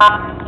Bye.